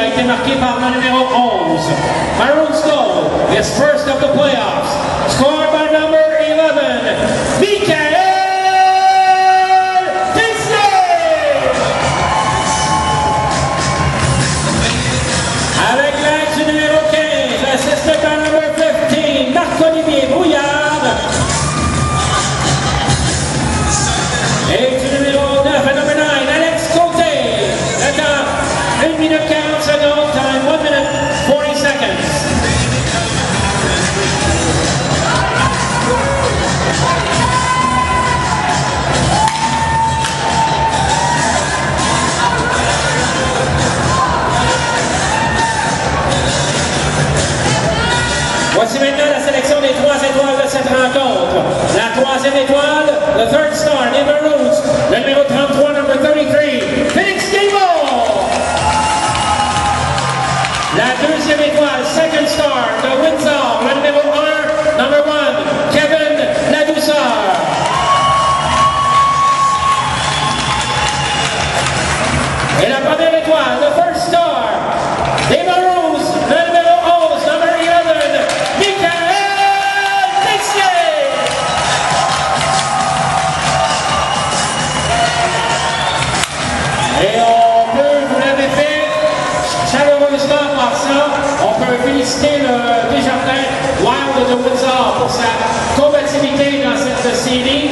été marqué par le numéro 11. Maroon's goal is first of the playoffs. Scored by number 11, Michael Tinsley! Avec l'aide numéro 15, assisted by number 15, Marc-Olivier Brouillard. Et numéro 9 à number 9, Alex Côté. Temps, 1 minute 40 secondes, time 1 minute 40 La second star, de Windsor, le numéro 1, number 1, Kevin Ladouceur. La première étoile, the first star, chaleureusement par ça, on peut féliciter le Desjardins Wild de Windsor pour sa combativité dans cette série.